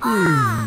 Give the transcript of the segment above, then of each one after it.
啊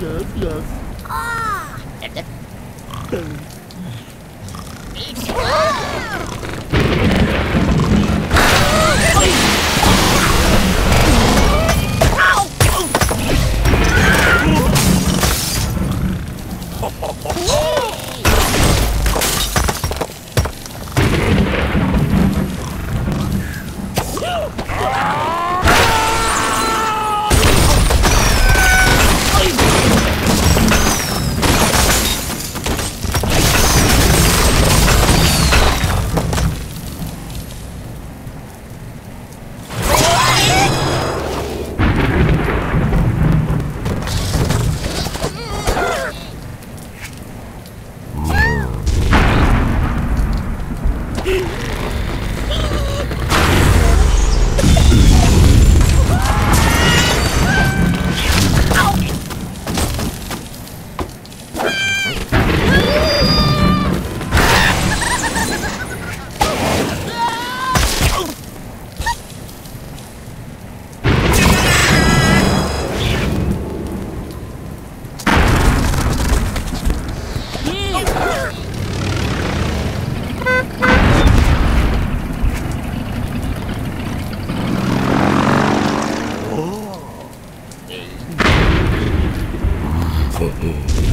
yes, yes. Ah. 嗯。